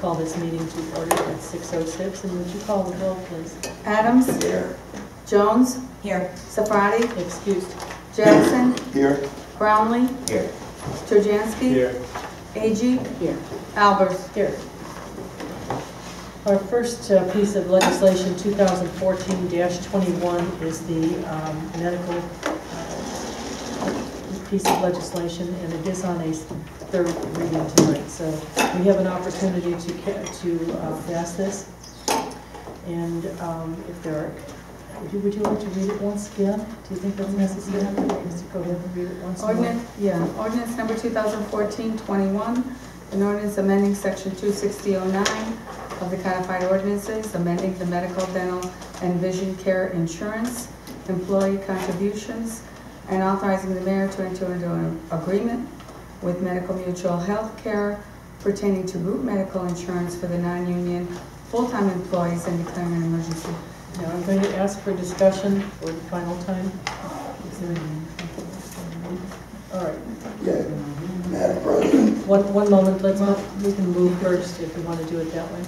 call this meeting to order at 6:06, and would you call the roll, please? Adams. Here. Jones. Here. Safari. Excused. Jackson. Here. Brownlee. Here. Turjansky. Here. A.G. Here. Albers. Here. Our first uh, piece of legislation, 2014-21, is the um, medical uh, piece of legislation, and it is on a third reading tonight. So we have an opportunity to, to uh, pass this. And um, if there are, would you, would you like to read it once again? Do you think that's necessary? Just go ahead and read it once. Ordinance, yeah, ordinance number 2014-21, an ordinance amending section 26009 of the codified ordinances, amending the medical, dental, and vision care insurance, employee contributions, and authorizing the mayor to enter into an agreement with Medical Mutual Health Care pertaining to group medical insurance for the non-union full-time employees and declaring an emergency. Now, I'm going to ask for discussion for the final time. Is there any- All right, Yeah, Madam President, one, one moment, let's, mo- we can move first if we want to do it that way.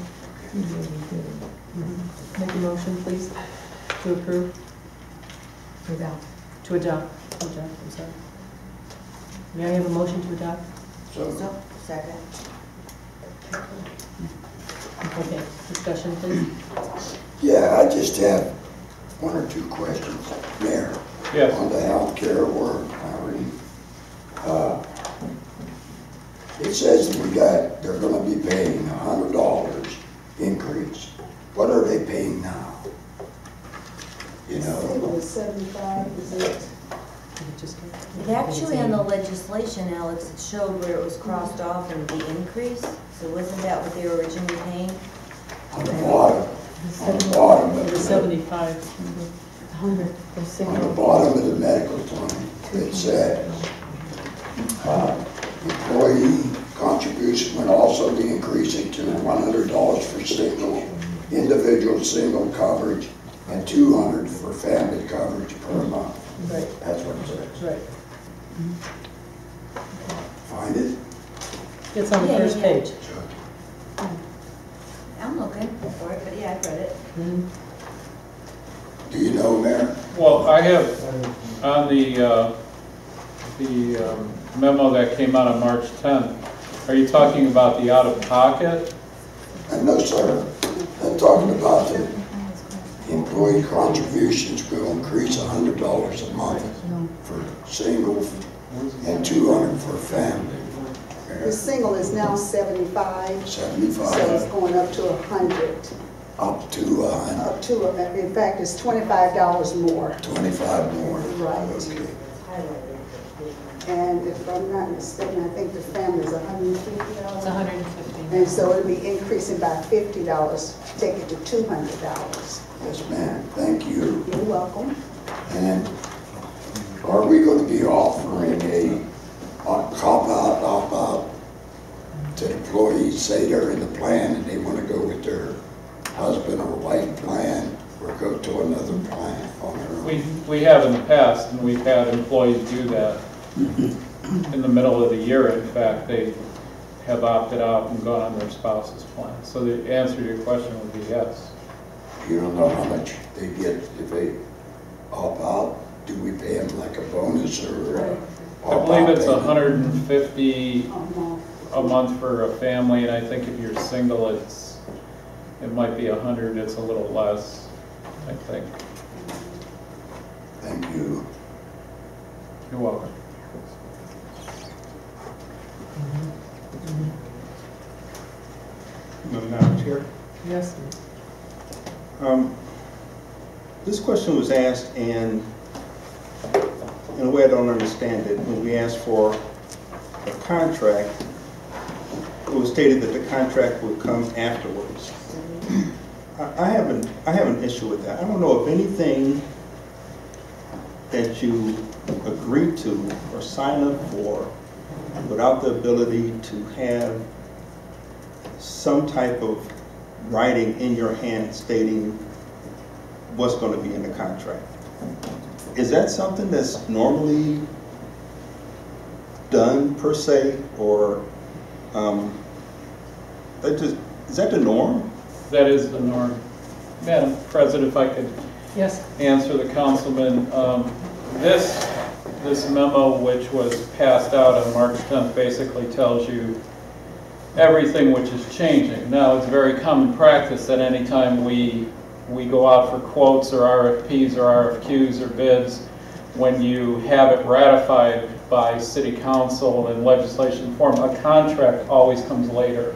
Make a motion, please, to approve, to adopt, to adopt, I'm sorry. May I have a motion to adopt? so, So, second. Okay, discussion, please. yeah, I just have one or two questions, Mayor. Yes. On the healthcare work, Irene. Uh, It says that we got, they're gonna be paying a hundred dollars increase. What are they paying now? You know, seventy-five, is it? It just- It actually on the legislation, Alex, it showed where it was crossed off and the increase. So wasn't that what they were originally paying? on the bottom, The on the bottom of The the, seventy-five, a hundred, for on the bottom of the medical plan, it said, uh, employee contribution would also be increasing to one hundred dollars for single, individual single coverage, and two hundred for family coverage per month. Right, That's what it says. right. Find it? It's on the Yeah, first yeah. page. I'm looking for it, but yeah, I've read it. Do you know, Mayor? Well, I have on the, uh, the um, memo that came out on March 10th, are you talking about the out-of-pocket? Uh, No, sir. I'm talking about the employee contributions will increase hundred dollars a month for single and two hundred for family. The single is now seventy-five, so it's going up to a hundred, up to a hundred, up to, a- in fact, it's twenty-five dollars more. twenty-five more. Right. Okay. And if I'm not mistaken, I think the family's a hundred and fifty It's dollars. hundred and fifteen. And so it'll be increasing by fifty dollars, take it to two hundred dollars. Yes, ma'am. Thank you. You're welcome. And are we gonna be offering a, a cop-out, opt-out to employees, say they're in the plan and they wanna go with their husband or wife plan, or go to another plan on their own? We, we have in the past, and we've had employees do that in the middle of the year. In fact, they have opted out and gone on their spouse's plan. So the answer to your question would be yes. You don't know how much they get if they opt out? Do we pay them like a bonus or? uh, I believe it's opt-out 150 Um, a month for a family, and I think if you're single, it's, it might be 100, it's a little less, I think. Thank you. You're welcome. Madam Chair, Yes, um, this question was asked and in a way I don't understand it. When we asked for a contract, it was stated that the contract would come afterwards. I I have an, I have an issue with that. I don't know if anything that you agree to or sign up for without the ability to have some type of writing in your hand stating what's going to be in the contract. Is that something that's normally done per se, or um, That just, is that the norm? That is the norm. Madam President, if I could Yes, answer the councilman. Um, This, this memo, which was passed out on March 10th, basically tells you everything which is changing. Now, it's very common practice that anytime we, we go out for quotes or RFPs or RFQs or bids, when you have it ratified by city council in legislation form, a contract always comes later.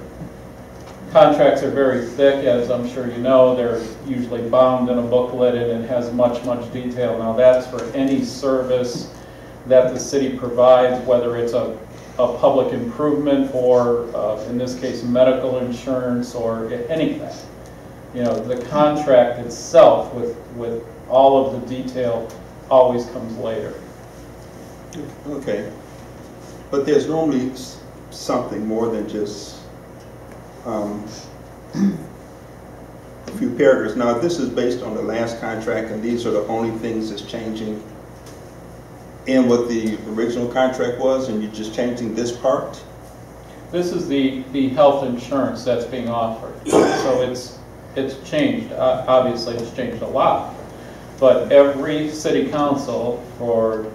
Contracts are very thick, as I'm sure you know. They're usually bound in a booklet and it has much, much detail. Now, that's for any service that the city provides, whether it's a, a public improvement or, uh, in this case, medical insurance or anything. You know, the contract itself with, with all of the detail always comes later. Okay. But there's normally something more than just um, a few paragraphs. Now, this is based on the last contract, and these are the only things that's changing in what the original contract was, and you're just changing this part? This is the, the health insurance that's being offered. So it's, it's changed, Uh, obviously it's changed a lot. But every city council for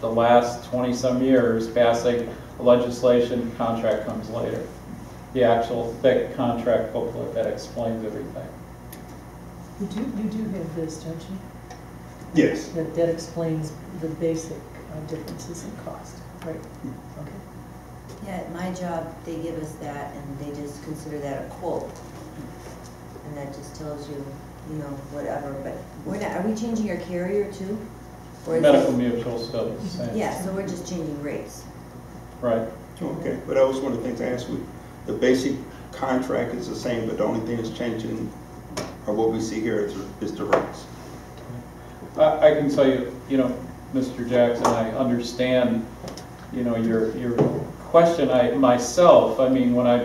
the last 20-some years passing legislation, contract comes later. The actual thick contract booklet that explains everything. you do, you do have this, don't you? Yes. That, that explains the basic uh, differences in cost, right? Okay. Yeah, at my job, they give us that and they just consider that a quote. And that just tells you, you know, whatever, but we're not, are we changing our carrier too? Or is it- Medical mutual still the mhm. same. Yeah, so we're just changing rates. Right. Okay, but that was one of the things I asked you. The basic contract is the same, but the only thing that's changing, or what we see here is, is the rates. I, I can tell you, you know, Mr. Jackson, I understand, you know, your, your question. I, myself, I mean, when I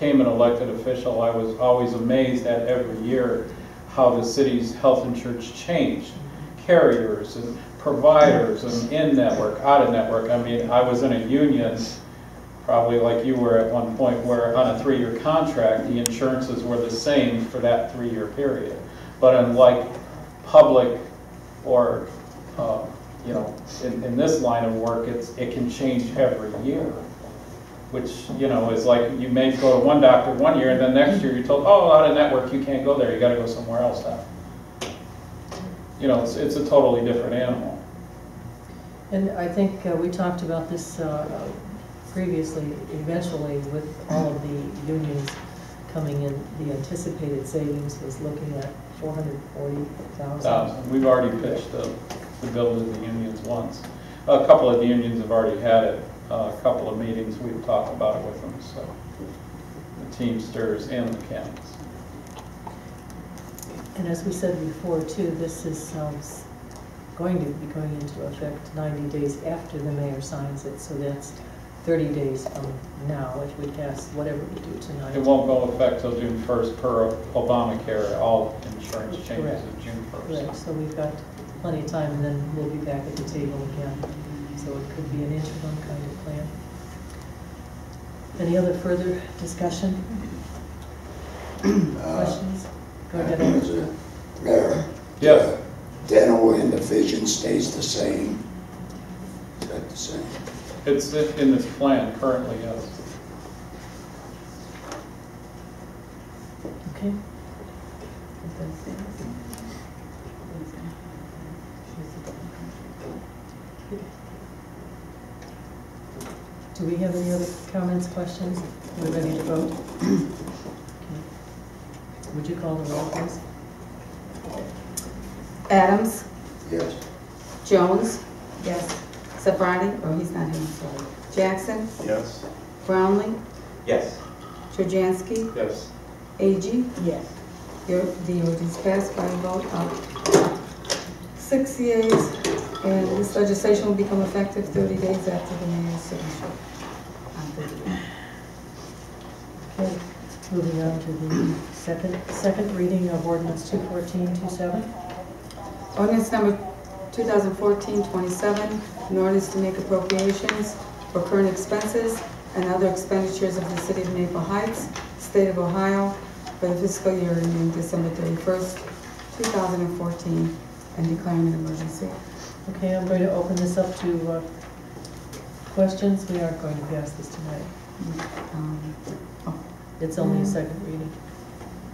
became an elected official, I was always amazed at every year how the city's health insurance changed. Carriers and providers and in-network, out-of-network. I mean, I was in a union, probably like you were at one point, where on a three-year contract, the insurances were the same for that three-year period. But unlike public or, uh, you know, in, in this line of work, it's, it can change every year. Which, you know, is like, you may go to one doctor one year, and then next year you're told, oh, out of network, you can't go there, you gotta go somewhere else now. You know, it's, it's a totally different animal. And I think uh, we talked about this uh, previously, eventually with all of the unions coming in, the anticipated savings was looking at four hundred forty thousand. thousand. We've already pitched the, the bill to the unions once. A couple of the unions have already had it, Uh, a couple of meetings, we've talked about it with them, so. The Teamsters and the mechanics. And as we said before too, this is um, going to be going into effect ninety days after the mayor signs it, so that's thirty days from now if we pass whatever we do tonight. It won't go effect till June first per Obamacare, all insurance changes Correct. June Right, first. so we've got plenty of time, and then we'll be back at the table again. So it could be an interim kind of plan. Any other further discussion, Uh, questions? Go ahead. Ed. President, Mayor. Yes. uh, Dental and the vision stays the same. Is that the same? It's in in this plan currently, yes. Okay. Do we have any other comments, questions? We're ready to vote? Okay. Would you call the roll, please? Adams, Yes. Jones, Yes. Safari, oh, he's not here, sorry. Jackson, Yes. Brownlee, Yes. Jordanski, Yes. AG. Yes. Your- The ordinance passed by a vote of six yeas, and this legislation will become effective 30 days after the mayor's signature. on 30. Okay, moving on to the second, second reading of ordinance 214-27. Ordinance number 2014-27, an ordinance to make appropriations for current expenses and other expenditures of the city of Maple Heights, State of Ohio for the fiscal year ending December 31st, 2014, and declaring an emergency. Okay, I'm going to open this up to uh, questions. We aren't going to pass this tonight. Um, It's only a second reading.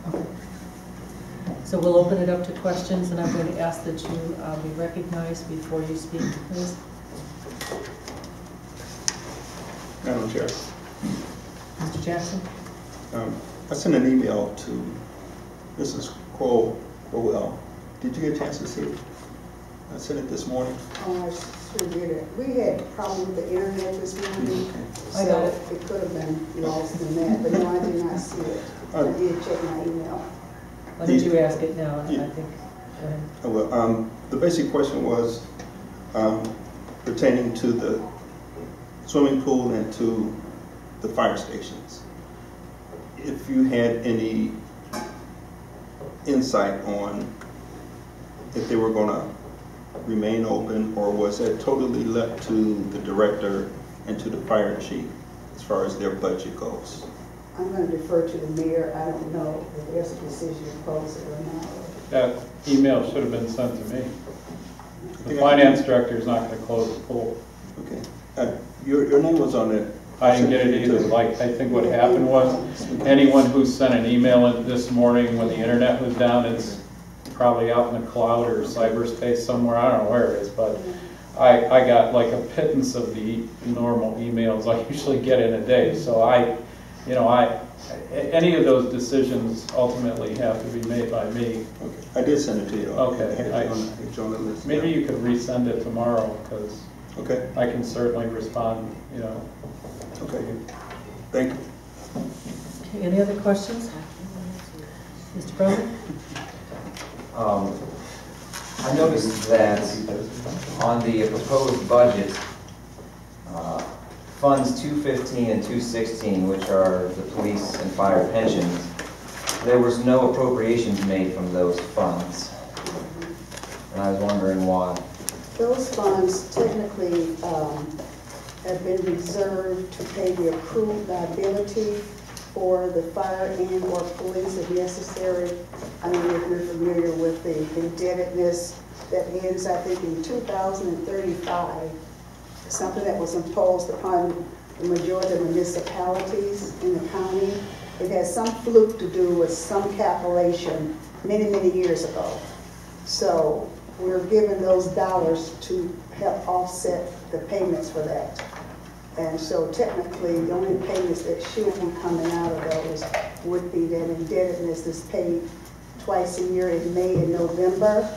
okay. So we'll open it up to questions, and I'm going to ask that you uh, be recognized before you speak, please. Madam Chair, Mr. Jackson? um, I sent an email to Mrs. Crowell, Crowell. Did you get a chance to see it? I sent it this morning. Oh, I sure did it. We had a problem with the internet this morning, I got so it. it could have been lost in that, but no, I did not see it. I Uh, did check my email. Why don't you ask it now, and I think, go ahead. Oh, Well, um, the basic question was um, pertaining to the swimming pool and to the fire stations. If you had any insight on if they were gonna remain open, or was that totally left to the director and to the fire chief as far as their budget goes? I'm gonna defer to the mayor. I don't know if there's a decision to close it or not. That email should have been sent to me. The finance director is not gonna close the pool. Okay. Uh, Your, your name was on it. I didn't get it either, like, I think what happened was, anyone who sent an email in this morning when the internet was down, it's probably out in the cloud or cyberspace somewhere, I don't know where it is, but I, I got like a pittance of the normal emails I usually get in a day, so I, you know, I, a- any of those decisions ultimately have to be made by me. Okay, I did send it to you. Okay, I I- on, I had you on the list. Maybe you could resend it tomorrow, because Okay, I can certainly respond, you know. okay. Thank you. Okay, any other questions? Mr. Brown? Um, I noticed that on the proposed budget, uh, funds 215 and 216, which are the police and fire pensions, there was no appropriations made from those funds. And I was wondering why. Those funds technically um, have been reserved to pay the accrued liability for the fire and or police if necessary. I don't know if you're familiar with the indebtedness that ends, I think, in 2035. Something that was imposed upon the majority of municipalities in the county. It has some fluke to do with some calculation many, many years ago. So we're given those dollars to help offset the payments for that. And so technically, the only payments that should be coming out of those would be that indebtedness is paid twice a year in May and November.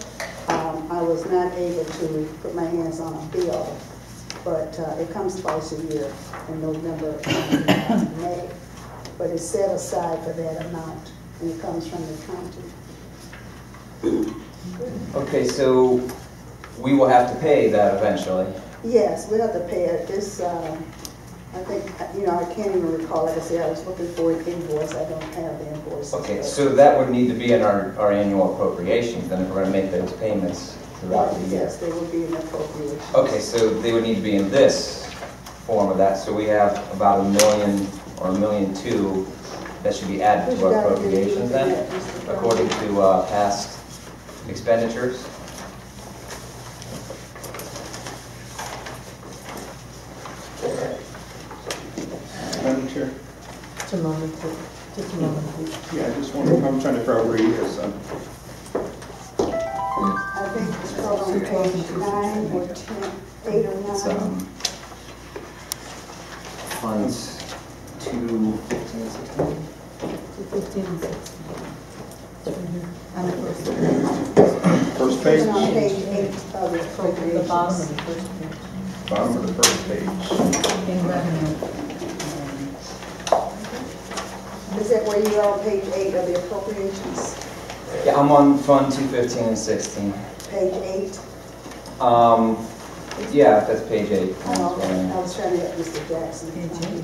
Um, I was not able to put my hands on a bill, but uh, it comes twice a year in November and May. But it's set aside for that amount, and it comes from the county. Okay, so we will have to pay that eventually. Yes, we have to pay it. This, um, I think, you know, I can't even recall, like I said, I was looking for an invoice, I don't have the invoice. Okay, so that would need to be in our, our annual appropriations, then if we're gonna make those payments throughout the year. Yes, they would be an appropriation. Okay, so they would need to be in this form of that, so we have about a million or a million two that should be added to our appropriations then, according to uh, past expenditures. Madam Chair? Just a moment, please. just a moment, please. Yeah, I just wonder, I'm trying to figure out where he is. um, I think it's probably on page nine or ten, eight or It's, nine. um, funds two fifteen, sixteen? Two fifteen and sixteen. It's right here. On the first page. First page, It's on page eight of the The bottom appropriations. of the first page. bottom of the first page. In revenue. Is that where you are on page eight of the appropriations? Yeah, I'm on fund two fifteen and sixteen. Page eight? Um, yeah, that's page eight. Oh, okay. I was trying to get Mr. Jackson.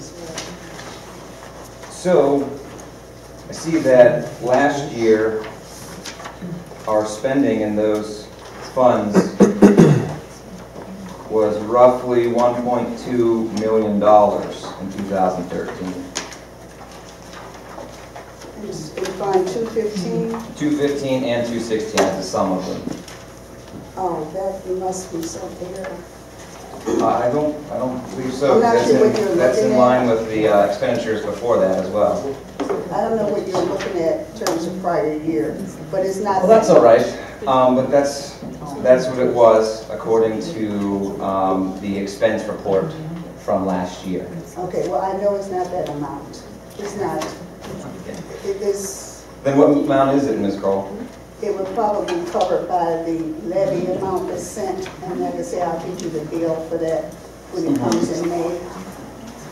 So, I see that last year, our spending in those funds was roughly $1.2 million in 2013. It's in Fund two fifteen. 215 and 216 as the sum of them. Oh, that must be somewhere. Uh, I don't, I don't believe so. I'm not That's sure in- what you're That's in looking line with the uh, expenditures before that as well. I don't know what you're looking at in terms of prior year, but it's not. Well, that's all right, um, but that's, that's what it was according to um, the expense report from last year. Okay, well, I know it's not that amount. It's not. Is, Then what amount is it, Ms. Crowell? it would probably be covered by the levy amount that's sent, and like I say, I'll get you the bill for that when it mm-hmm. comes in May.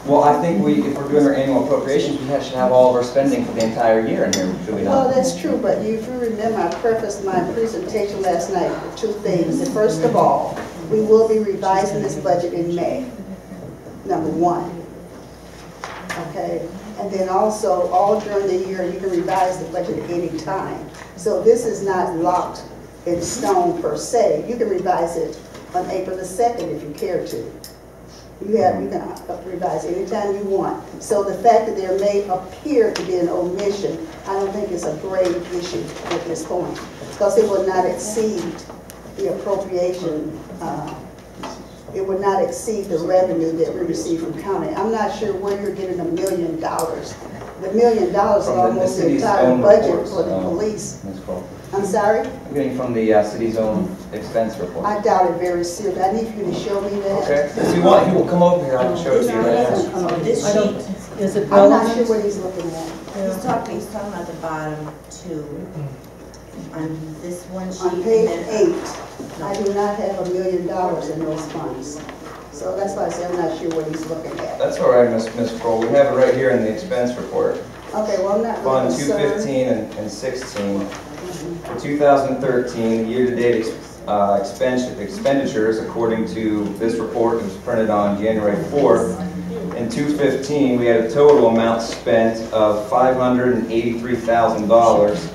Well, I think we, if we're doing our annual appropriations, we should have all of our spending for the entire year in here, should we Well, not? that's true, but if you remember, I prefaced my presentation last night with two things. First of all, we will be revising this budget in May, number one. Okay? And then also, all during the year, you can revise the budget at any time. So this is not locked in stone per se. You can revise it on April the 2nd if you care to. You have, you can revise anytime you want. So the fact that there may appear to be an omission, I don't think is a grave issue at this point, because it will not exceed the appropriation, uh, it would not exceed the revenue that we receive from county. I'm not sure where you're getting a million dollars. The million dollars is From the- the almost the city's entire own budget reports, for the uh, police. Ms. Crowell? I'm sorry? I'm getting from the uh, city's own expense report. I doubt it very seriously. I need you to show me that. Okay, if you want, you will come over here, I can show it to you right now. This I don't, sheet, is it I'm not sure relevant? what he's looking at. he's talking, he's talking about the bottom two. On this one sheet. On and page then- eight, I do not have a million dollars in those funds. So that's why I say I'm not sure what he's looking at. That's all right, Ms. Ms. Crowell, we have it right here in the expense report. Okay, well, I'm not Fund really concerned. 215 and and 16. For 2013, year-to-date ex- uh, expen- expenditures, according to this report, it was printed on January 4th. In 215, we had a total amount spent of $583,000. And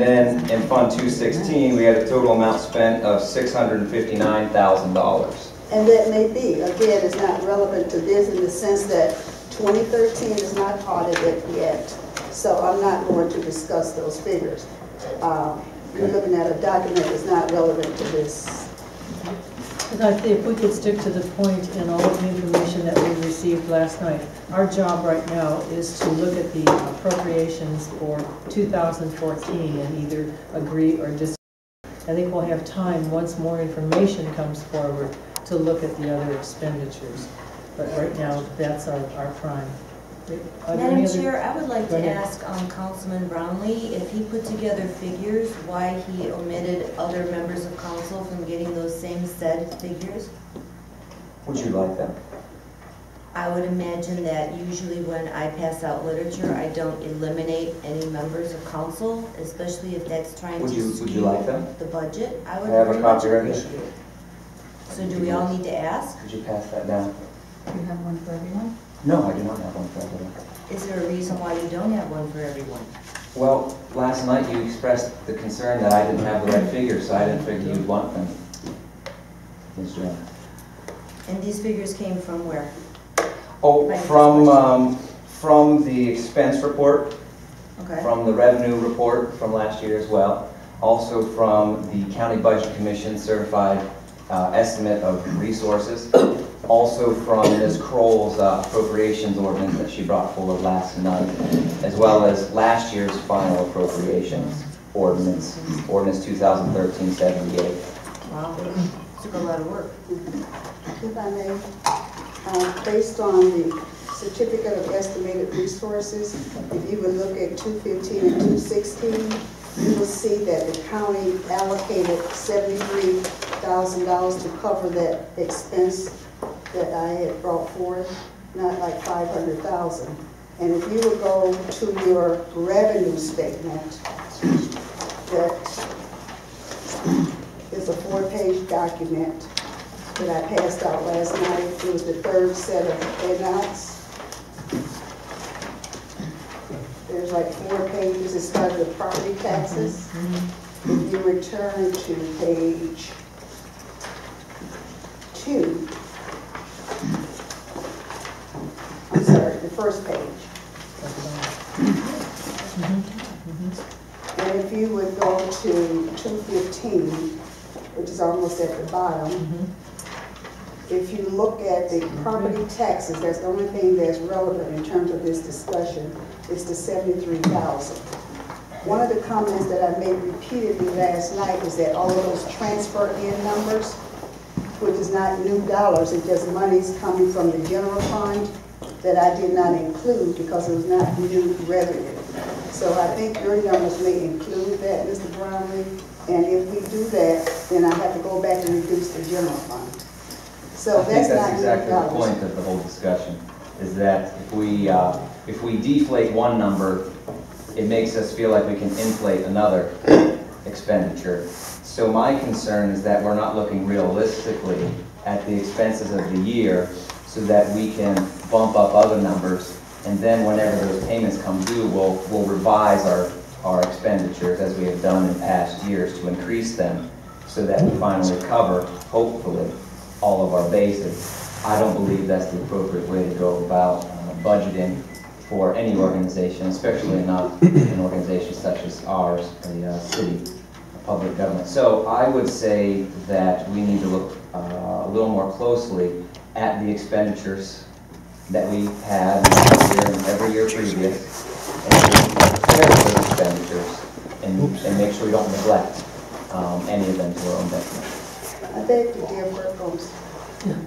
then in Fund 216, we had a total amount spent of $659,000. And that may be, again, it's not relevant to this in the sense that 2013 is not audited yet. So I'm not going to discuss those figures. Um, You're looking at a document that's not relevant to this. I think if we could stick to the point and all of the information that we received last night, our job right now is to look at the appropriations for 2014 and either agree or disagree. I think we'll have time, once more information comes forward, to look at the other expenditures. But right now, that's our, our prime. Are there any Madam Chair, I would like to ask um, Councilman Brownlee if he put together figures, why he omitted other members of council from getting those same said figures? Would you like that? I would imagine that usually when I pass out literature, I don't eliminate any members of council, especially if that's trying to Would you, would you like them? the budget. I would I have a very much copy right here. it. So do we all need to ask? Could you pass that down? Do you have one for everyone? No, I do not have one for everyone. Is there a reason why you don't have one for everyone? Well, last night you expressed the concern that I didn't have the right figures, so I didn't figure you'd want them. Ms. Jones. And these figures came from where? Oh, from, um, from the expense report, Okay. from the revenue report from last year as well, also from the County Budget Commission certified uh, estimate of resources, also from Ms. Crowell's uh, appropriations ordinance that she brought forward last night, as well as last year's final appropriations ordinance, ordinance 2013-78. Wow, took a lot of work. If I may, uh, based on the certificate of estimated resources, if you would look at 215 and 216, you will see that the county allocated $73,000 to cover that expense that I had brought forth, not like 500,000. And if you would go to your revenue statement, that is a four-page document that I passed out last night. It was the third set of handouts. There's like four pages. It started with property taxes. If you return to page two, I'm sorry, the first page. And if you would go to two fifteen, which is almost at the bottom, if you look at the property taxes, that's the only thing that's relevant in terms of this discussion, is the seventy-three thousand. One of the comments that I made repeatedly last night is that all of those transfer in numbers, which is not new dollars, it's just monies coming from the general fund, that I did not include because it was not new revenue. So I think your numbers may include that, Mr. Brownlee, and if we do that, then I have to go back and reduce the general fund. So I think that's that's not exactly the point of the whole discussion, is that if we, uh, if we deflate one number, it makes us feel like we can inflate another expenditure. So my concern is that we're not looking realistically at the expenses of the year so that we can bump up other numbers. And then whenever those payments come due, we'll, we'll revise our, our expenditures as we have done in past years to increase them so that we finally cover, hopefully, all of our bases. I don't believe that's the appropriate way to go about uh, budgeting for any organization, especially not an organization such as ours, a uh, city, a public government. So I would say that we need to look uh, a little more closely at the expenditures that we had last year and every year previous, and compare those expenditures and, and make sure we don't neglect um, any of them to our own detriment. I beg to differ from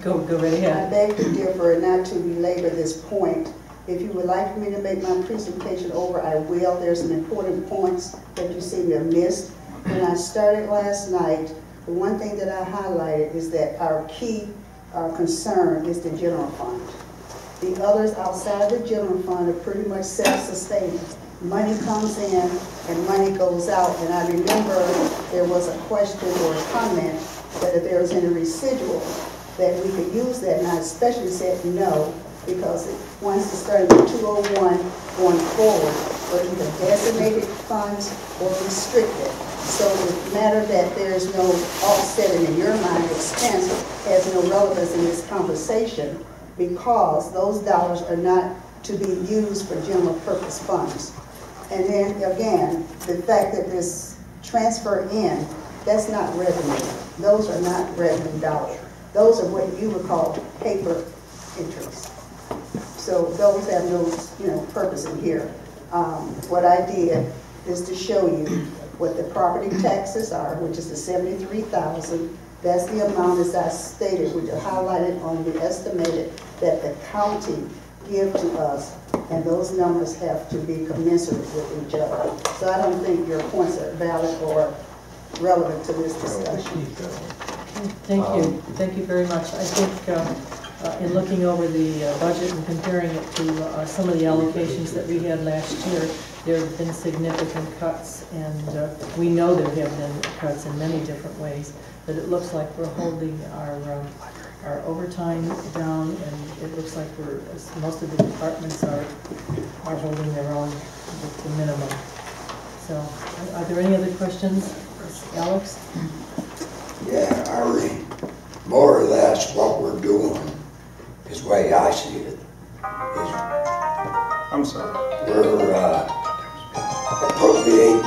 Go, go right I beg to differ and not to belabor this point. If you would like for me to make my presentation over, I will. There's some important points that you seem to have missed. When I started last night, the one thing that I highlighted is that our key uh, concern is the general fund. The others outside the general fund are pretty much self-sustaining. Money comes in and money goes out, and I remember there was a question or a comment that if there was any residual, that we could use that, and I especially said no, because it- once it started with 201 going forward, were either designated funds or restricted. So the matter that there is no offsetting in your mind expense has no relevance in this conversation because those dollars are not to be used for general purpose funds. And then again, the fact that this transfer in, that's not revenue. Those are not revenue dollars. Those are what you would call paper entries. So those have no, you know, purpose in here. Um, what I did is to show you what the property taxes are, which is the seventy-three thousand. That's the amount as I stated, which are highlighted on the estimated that the county give to us, and those numbers have to be commensurate with each other. So I don't think your points are valid or relevant to this discussion. Thank you, thank you very much. I think uh, uh, in looking over the uh, budget and comparing it to uh, some of the allocations that we had last year, there have been significant cuts, and uh, we know there have been cuts in many different ways, but it looks like we're holding our, um, our overtime down, and it looks like we're, most of the departments are, are holding their own with the minimum. So, are- are there any other questions? Alex? Yeah, Irene, more or less what we're doing is the way I see it, is I'm sorry. we're uh, appropriating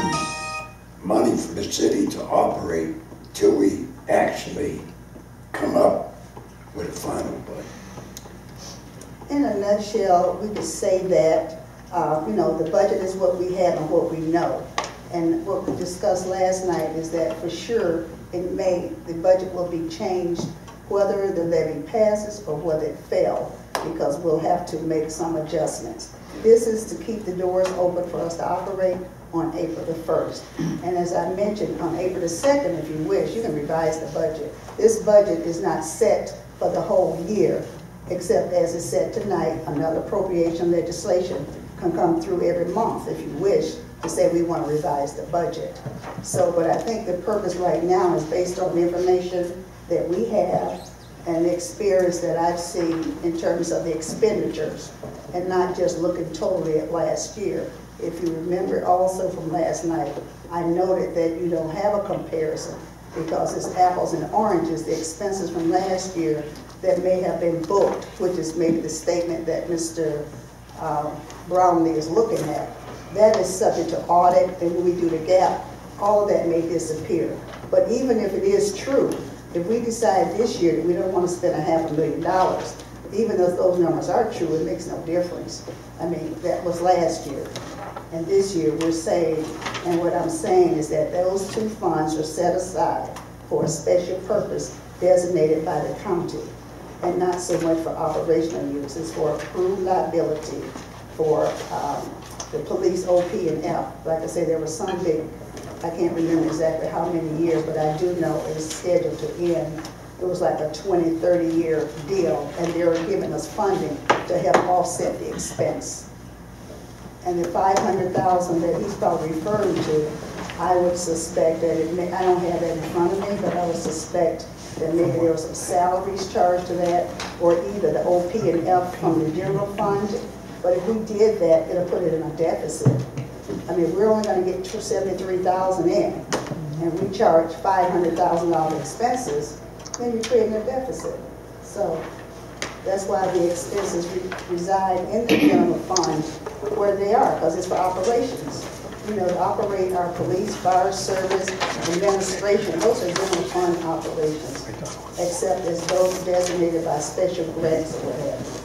money for the city to operate till we actually come up with a final. In a nutshell, we could say that, uh, you know, the budget is what we have and what we know. And what we discussed last night is that for sure, it may, the budget will be changed whether the levy passes or whether it fails, because we'll have to make some adjustments. This is to keep the doors open for us to operate on April the 1st. And as I mentioned, on April the 2nd, if you wish, you can revise the budget. This budget is not set for the whole year, except as is said tonight, another appropriation legislation can come through every month if you wish to say we want to revise the budget. So, but I think the purpose right now is based on the information that we have and the experience that I've seen in terms of the expenditures and not just looking totally at last year. If you remember also from last night, I noted that you don't have a comparison because it's apples and oranges, the expenses from last year that may have been booked, which is maybe the statement that Mr. uh, Brownlee is looking at. that is subject to audit, and we do the gap, all of that may disappear. But even if it is true, if we decide this year that we don't want to spend a half a million dollars, even though those numbers are true, it makes no difference. I mean, that was last year. And this year, we're saying, and what I'm saying is that those two funds are set aside for a special purpose designated by the county, and not so much for operational use, it's for approved liability for um, the police OP and F. Like I say, there was some big, I can't remember exactly how many years, but I do know it's scheduled to end. It was like a 20, 30-year deal, and they were giving us funding to help offset the expense. And the five hundred thousand that he's probably referring to, I would suspect that it may, I don't have that in front of me, but I would suspect that maybe there was some salaries charged to that, or either the OP and F from the general fund. But if we did that, it'll put it in a deficit. I mean, we're only gonna get two seventy-three thousand in, and we charge five hundred thousand dollar expenses, then you're creating a deficit. So, that's why the expenses re- reside in the general fund where they are, because it's for operations. You know, to operate our police, fire service, administration, those are general fund operations, except as those designated by special grants or whatever.